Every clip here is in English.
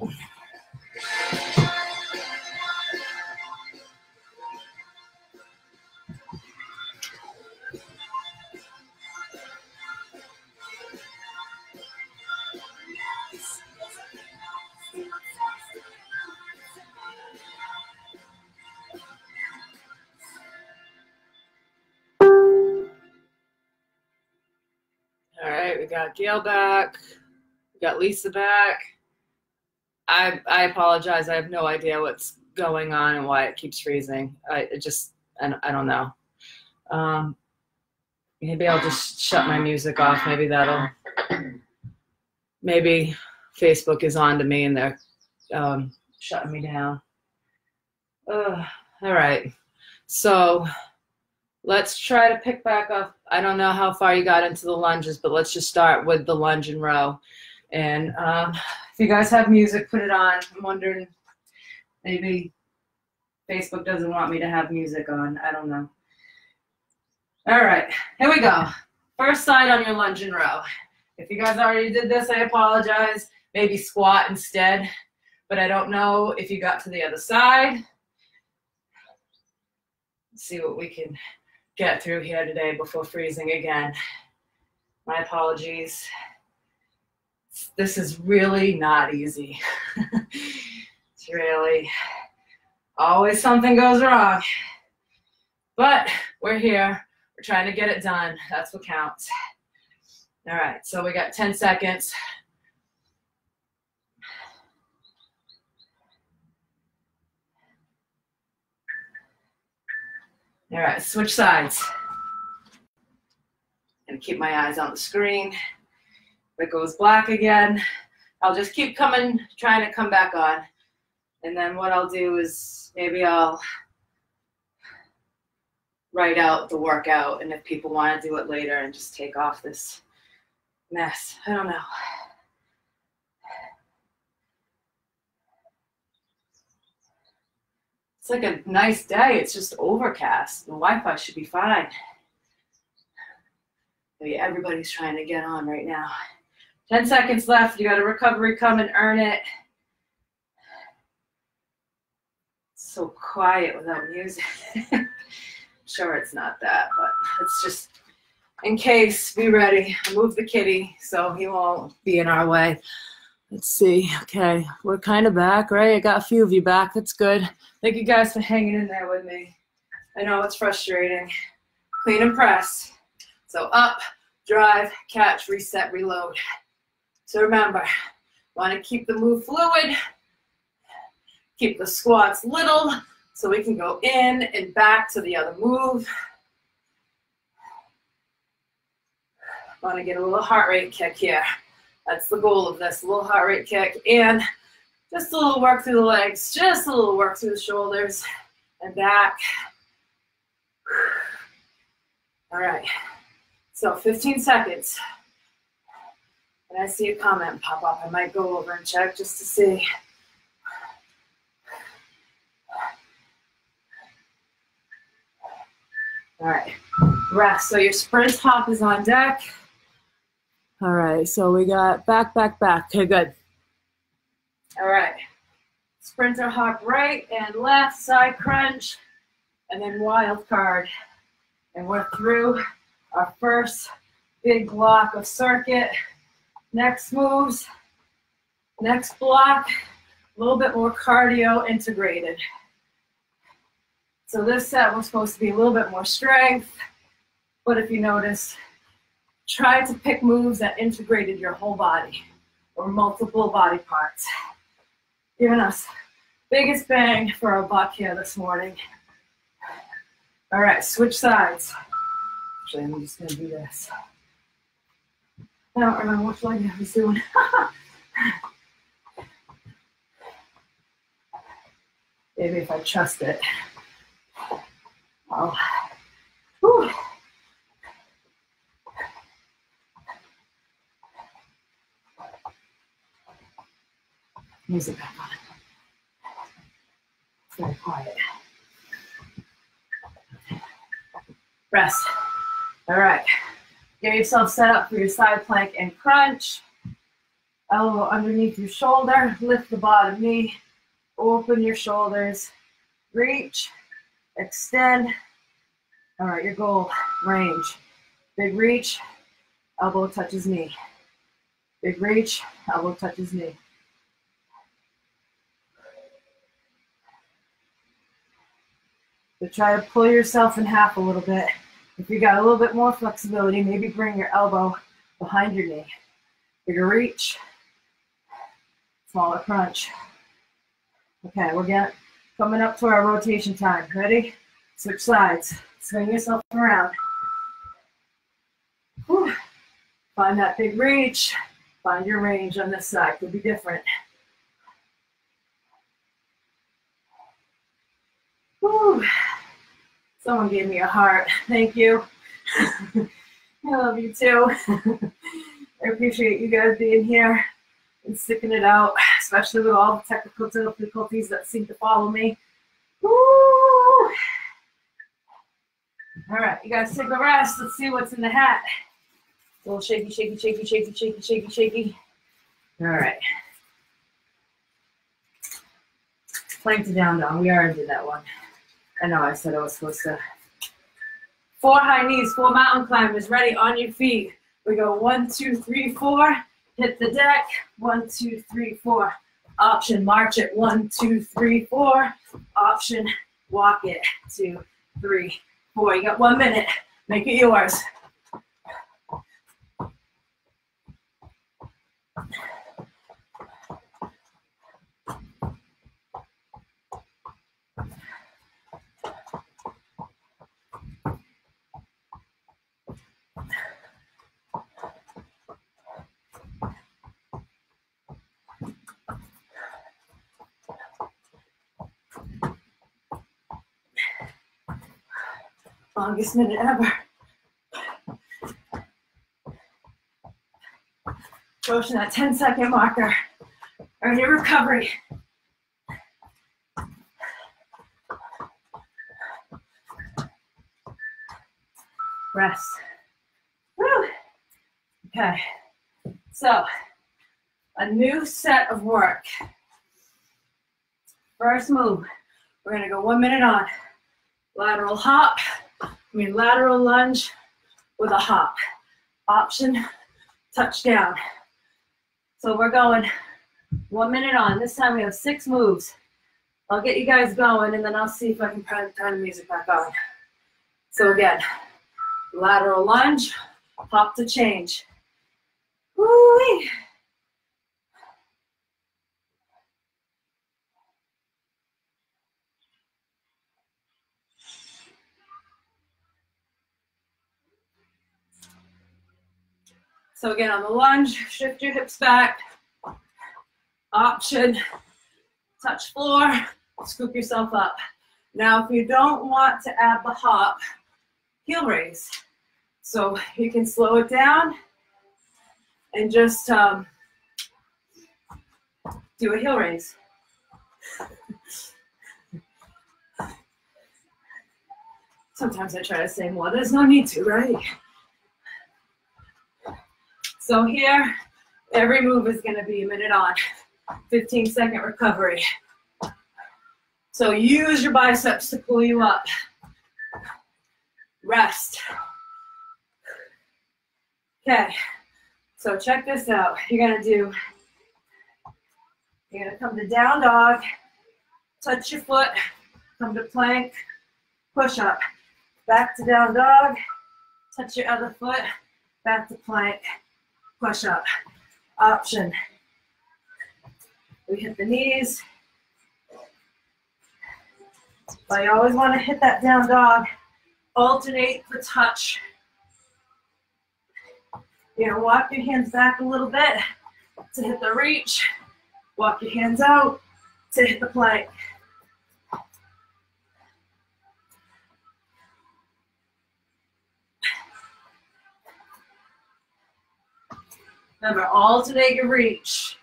All right, we got Gail back. We got Lisa back. I I apologize. I have no idea what's going on and why it keeps freezing. I it just I, I don't know. Um, maybe I'll just shut my music off. Maybe that'll. Maybe Facebook is on to me and they're um, shutting me down. All right. So let's try to pick back up. I don't know how far you got into the lunges, but let's just start with the lunge and row. And um, if you guys have music, put it on. I'm wondering, maybe Facebook doesn't want me to have music on. I don't know. All right, here we go. First side on your lunge and row. If you guys already did this, I apologize. Maybe squat instead, but I don't know if you got to the other side. Let's see what we can get through here today before freezing again. My apologies. This is really not easy. it's really always something goes wrong. But we're here. We're trying to get it done. That's what counts. All right, so we got 10 seconds. All right, switch sides. And keep my eyes on the screen. It goes black again, I'll just keep coming, trying to come back on. And then what I'll do is maybe I'll write out the workout and if people want to do it later and just take off this mess. I don't know. It's like a nice day. It's just overcast. The Wi-Fi should be fine. Everybody's trying to get on right now. 10 seconds left. You got a recovery come and earn it. It's so quiet without music. sure it's not that, but it's just in case, be ready. Move the kitty so he won't be in our way. Let's see. Okay, we're kind of back, right? I got a few of you back. That's good. Thank you guys for hanging in there with me. I know it's frustrating. Clean and press. So up, drive, catch, reset, reload. So remember, want to keep the move fluid. Keep the squats little so we can go in and back to the other move. Want to get a little heart rate kick here. That's the goal of this, a little heart rate kick and just a little work through the legs, just a little work through the shoulders and back. All right, so 15 seconds. When I see a comment pop up, I might go over and check just to see. All right, rest. So your sprint hop is on deck. All right, so we got back, back, back. Okay, good. All right, sprinter hop right and left, side crunch, and then wild card. And we're through our first big block of circuit. Next moves, next block, a little bit more cardio integrated. So this set was supposed to be a little bit more strength, but if you notice, try to pick moves that integrated your whole body or multiple body parts. Giving us biggest bang for our buck here this morning. All right, switch sides. Actually, I'm just gonna do this. I don't remember which leg I was doing. Maybe if I trust it. Whew. music back on. It's very quiet. Rest. All right. Get yourself set up for your side plank and crunch. Elbow underneath your shoulder, lift the bottom knee, open your shoulders, reach, extend. All right, your goal, range. Big reach, elbow touches knee. Big reach, elbow touches knee. So try to pull yourself in half a little bit. If you got a little bit more flexibility, maybe bring your elbow behind your knee. Bigger reach, smaller crunch. Okay, we're getting coming up to our rotation time. Ready? Switch sides. Swing yourself around. Whew. Find that big reach. Find your range on this side. Could be different. Whew. Someone gave me a heart. Thank you. I love you too. I appreciate you guys being here and sticking it out, especially with all the technical difficulties that seem to follow me. Woo! All right, you guys take a rest. Let's see what's in the hat. A little shaky, shaky, shaky, shaky, shaky, shaky, shaky. All right. Plank to down dog. We already did that one. I know I said I was supposed to. Four high knees, four mountain climbers. Ready on your feet. We go one, two, three, four. Hit the deck. One, two, three, four. Option, march it. One, two, three, four. Option, walk it. Two, three, four. You got one minute. Make it yours. Longest minute ever. Approaching that 10 second marker. Earn your recovery. Rest. Woo. Okay. So, a new set of work. First move, we're gonna go one minute on. Lateral hop, I mean lateral lunge with a hop. Option, touchdown. So we're going one minute on. This time we have six moves. I'll get you guys going and then I'll see if I can turn the music back on. So again, lateral lunge, hop to change. Woo-wee. So again, on the lunge, shift your hips back. Option, touch floor, scoop yourself up. Now, if you don't want to add the hop, heel raise. So you can slow it down and just um, do a heel raise. Sometimes I try to say more. There's no need to, right? So here, every move is gonna be a minute on, 15 second recovery. So use your biceps to pull you up. Rest. Okay, so check this out. You're gonna do, you're gonna come to down dog, touch your foot, come to plank, push up. Back to down dog, touch your other foot, back to plank, push up. Option. We hit the knees. But you always want to hit that down dog. Alternate the touch. You know, walk your hands back a little bit to hit the reach. Walk your hands out to hit the plank. Remember, all today can reach.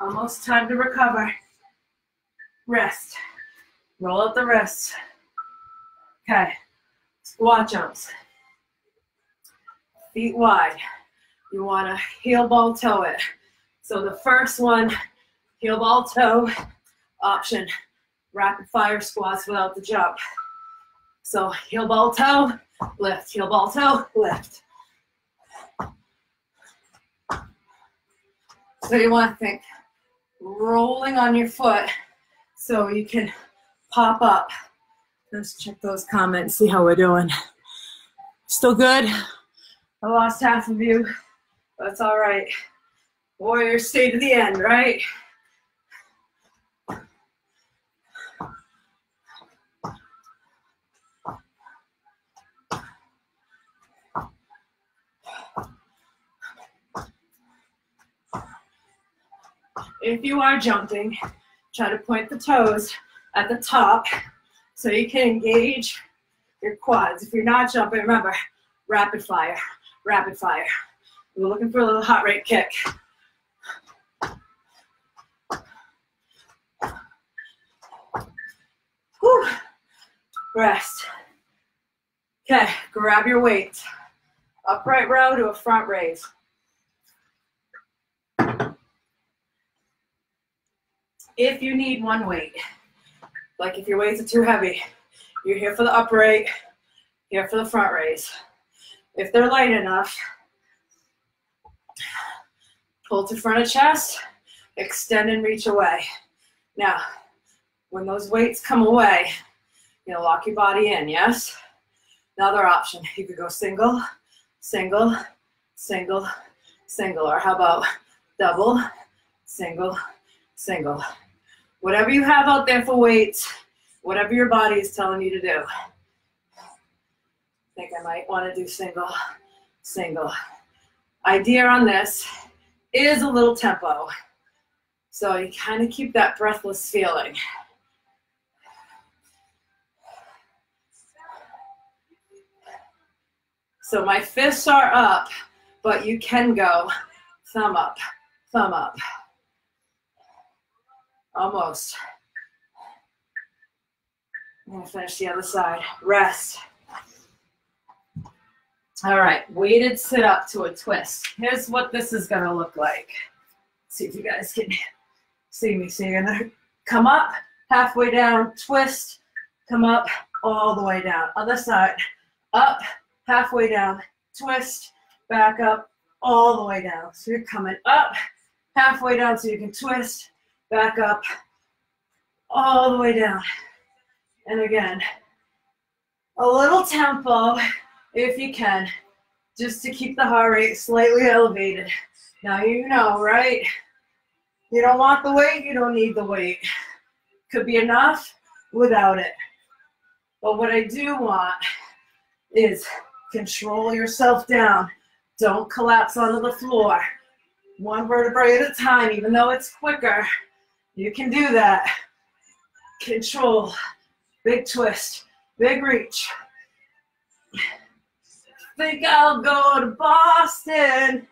Almost time to recover. Rest. Roll up the wrists. Okay. Squat jumps. Feet wide. You want to heel ball toe it. So the first one, heel ball toe option, rapid fire squats without the jump. So heel ball toe, lift, heel ball toe, lift. So you want to think rolling on your foot so you can pop up. Let's check those comments, see how we're doing. Still good? I lost half of you. That's all right. Warriors stay to the end, right? If you are jumping, try to point the toes at the top so you can engage your quads. If you're not jumping, remember, rapid fire, rapid fire. We're looking for a little heart rate kick. Whew. Rest. Okay, grab your weight. Upright row to a front raise. if you need one weight, like if your weights are too heavy, you're here for the upright, here for the front raise. If they're light enough, pull to front of chest, extend and reach away. Now, when those weights come away, you know, lock your body in, yes? Another option, you could go single, single, single, single, or how about double, single, single. Whatever you have out there for weights, whatever your body is telling you to do. Think I might want to do single, single. Idea on this is a little tempo. So you kind of keep that breathless feeling. So my fists are up, but you can go thumb up, thumb up. Almost. I'm gonna finish the other side. Rest. All right, weighted sit up to a twist. Here's what this is gonna look like. Let's see if you guys can see me. So you're gonna come up, halfway down, twist, come up, all the way down. Other side, up, halfway down, twist, back up, all the way down. So you're coming up, halfway down so you can twist, back up, all the way down. And again, a little tempo if you can, just to keep the heart rate slightly elevated. Now you know, right? You don't want the weight, you don't need the weight. Could be enough without it. But what I do want is control yourself down. Don't collapse onto the floor. One vertebrae at a time, even though it's quicker. You can do that. Control. Big twist. Big reach. Think I'll go to Boston.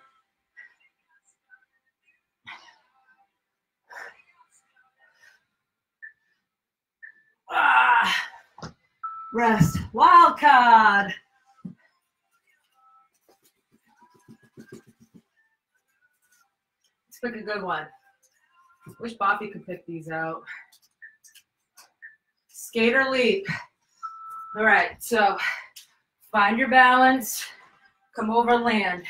Ah, rest. Wild card. Let's pick a good one. Wish Bobby could pick these out. Skater leap. All right, so find your balance, come over land.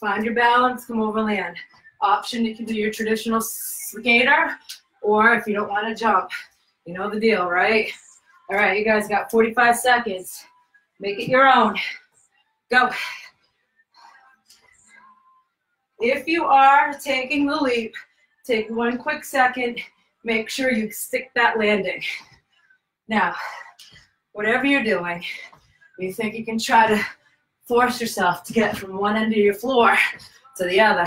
Find your balance, come over land. Option, you can do your traditional skater, or if you don't want to jump, you know the deal, right? All right, you guys got 45 seconds. Make it your own. Go. If you are taking the leap, Take one quick second, make sure you stick that landing. Now, whatever you're doing, you think you can try to force yourself to get from one end of your floor to the other.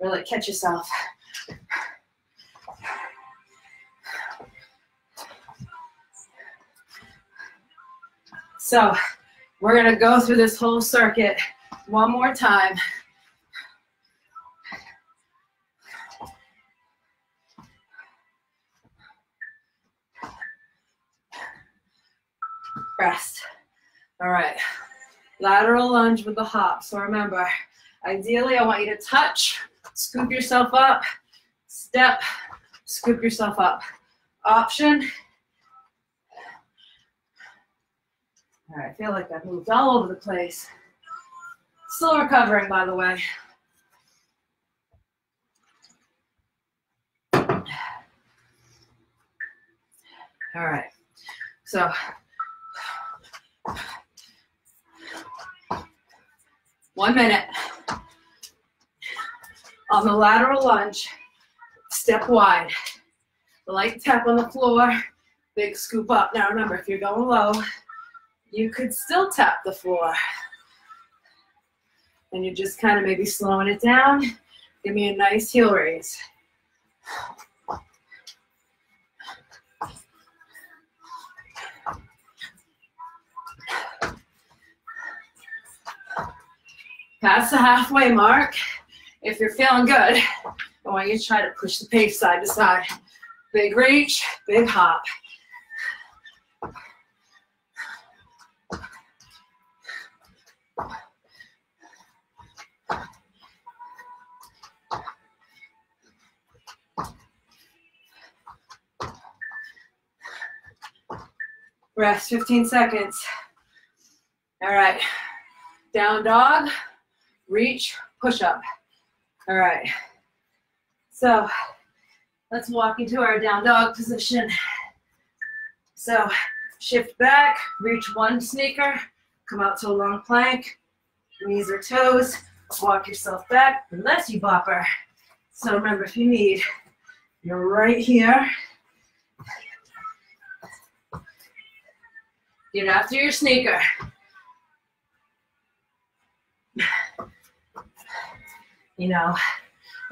Really catch yourself. So we're going to go through this whole circuit one more time. Rest. All right. Lateral lunge with the hop. So remember, ideally I want you to touch, scoop yourself up, step, scoop yourself up. Option. All right, I feel like I've moved all over the place. Still recovering, by the way. All right, so one minute. On the lateral lunge, step wide. Light tap on the floor, big scoop up. Now remember, if you're going low, you could still tap the floor. And you're just kind of maybe slowing it down. Give me a nice heel raise. Past the halfway mark. If you're feeling good, I want you to try to push the pace side to side. Big reach, big hop. Rest 15 seconds. All right. Down dog, reach, push up. All right. So let's walk into our down dog position. So shift back, reach one sneaker, come out to a long plank, knees or toes, walk yourself back, unless you bopper. So remember, if you need, you're right here. Get after your sneaker. You know,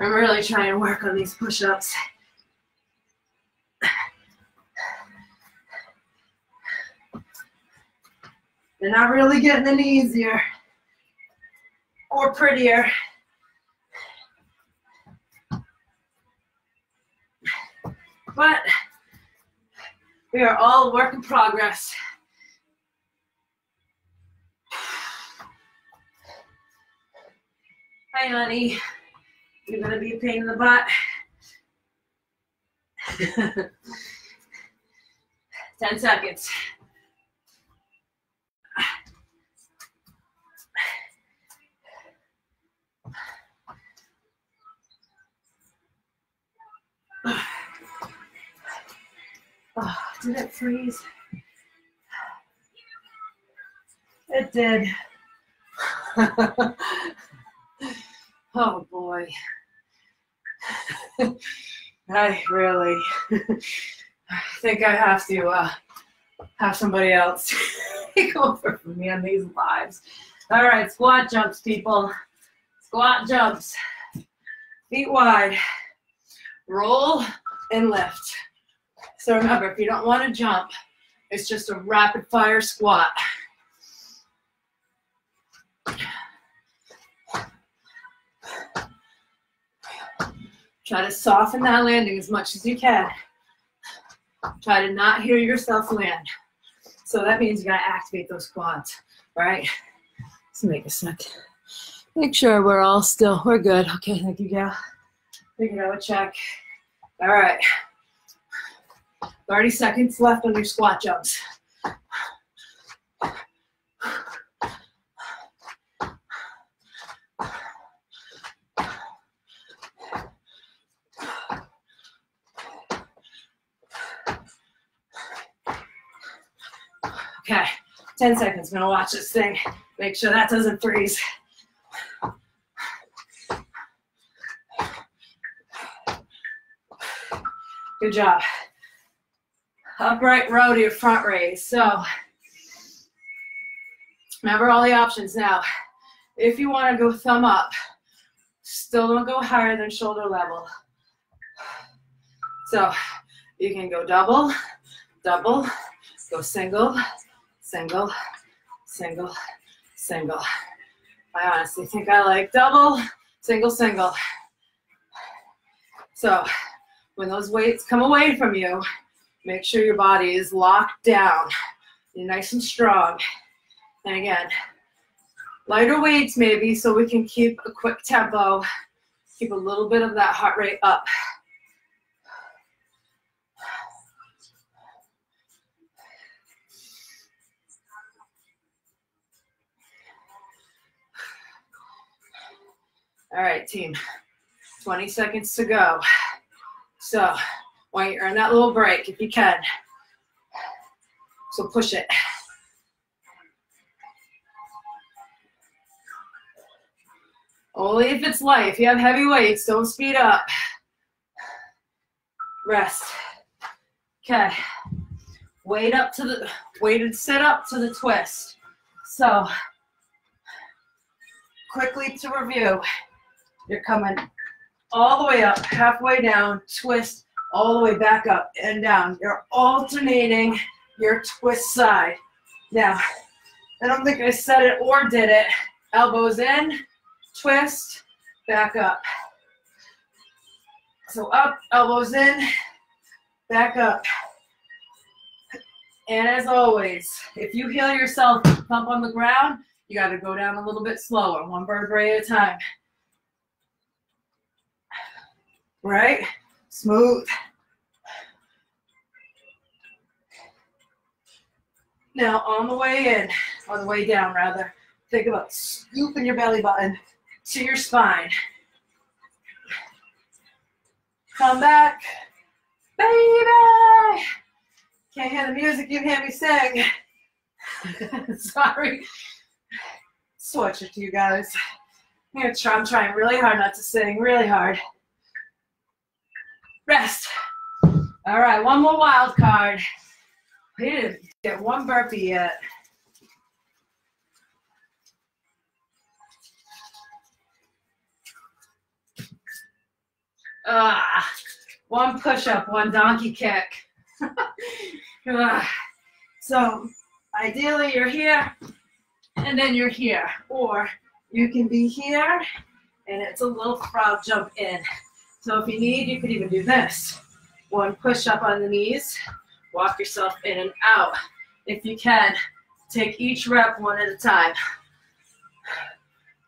I'm really trying to work on these push-ups. They're not really getting any easier or prettier. But we are all work in progress. Hi, honey. You're gonna be a pain in the butt. Ten seconds. Oh, did it freeze? It did. oh boy. I really think I have to uh, have somebody else take over for me on these lives. All right, squat jumps, people. Squat jumps. Feet wide. Roll and lift. So remember, if you don't want to jump, it's just a rapid fire squat. Try to soften that landing as much as you can. Try to not hear yourself land. So that means you gotta activate those quads, right? Let's make a sec. Make sure we're all still, we're good. Okay, thank you, Gail. Figured I would check. All right. 30 seconds left on your squat jumps. Okay, 10 seconds. I'm gonna watch this thing. Make sure that doesn't freeze. Good job. Upright row to your front raise. So remember all the options now. If you want to go thumb up, still don't go higher than shoulder level. So you can go double, double, go single, single, single, single. I honestly think I like double, single, single. So when those weights come away from you, make sure your body is locked down. You're nice and strong. And again, lighter weights maybe so we can keep a quick tempo, keep a little bit of that heart rate up. All right, team. 20 seconds to go. So, why you earn that little break if you can. So push it. Only if it's light. If you have heavy weights, don't speed up. Rest. Okay. Weight up to the weighted sit up to the twist. So quickly to review. You're coming all the way up, halfway down, twist, all the way back up and down. You're alternating your twist side. Now, I don't think I said it or did it. Elbows in, twist, back up. So up, elbows in, back up. And as always, if you heal yourself, thump on the ground, you got to go down a little bit slower, one vertebrae at a time. Right? Smooth. Now, on the way in, or the way down rather, think about scooping your belly button to your spine. Come back. Baby! Can't hear the music, you hear me sing. Sorry. Switch it to you guys. I'm, try, I'm trying really hard not to sing, really hard. Rest. All right, one more wild card. We didn't get one burpee yet. Ah, one push up, one donkey kick. ah. So ideally you're here and then you're here. Or you can be here and it's a little frog jump in. So if you need, you could even do this. One push up on the knees, walk yourself in and out. If you can, take each rep one at a time.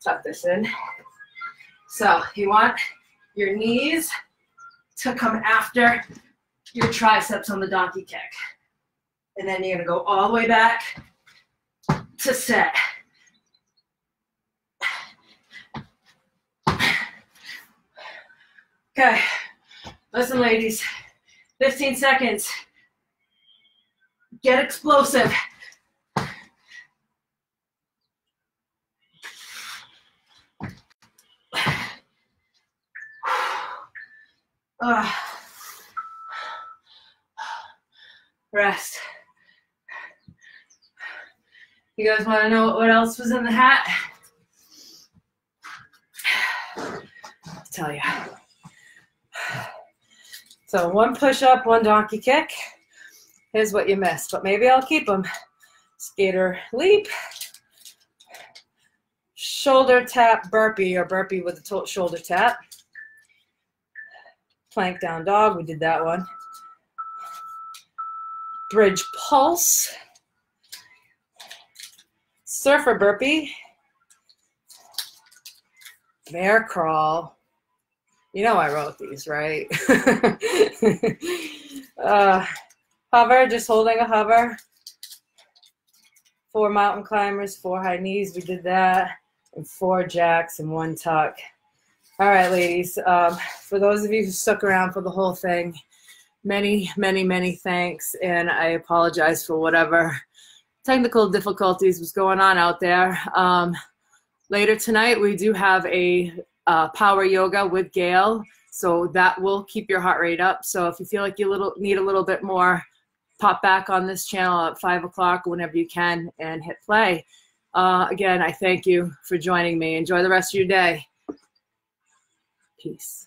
Tuck this in. So you want your knees to come after your triceps on the donkey kick. And then you're gonna go all the way back to set. Okay, listen ladies, 15 seconds. Get explosive. Uh, rest. You guys want to know what else was in the hat? I'll tell you. So one push up, one donkey kick. Here's what you missed, but maybe I'll keep them. Skater leap, shoulder tap burpee or burpee with a shoulder tap. Plank down dog, we did that one. Bridge pulse. Surfer burpee. Bear crawl. You know I wrote these, right? uh, hover, just holding a hover. Four mountain climbers, four high knees, we did that. And four jacks and one tuck. All right, ladies. Um, for those of you who stuck around for the whole thing, many, many, many thanks. And I apologize for whatever technical difficulties was going on out there. Um, later tonight, we do have a uh, power yoga with Gail. So that will keep your heart rate up. So if you feel like you little need a little bit more, pop back on this channel at five o'clock whenever you can and hit play. Uh, again, I thank you for joining me. Enjoy the rest of your day. Peace.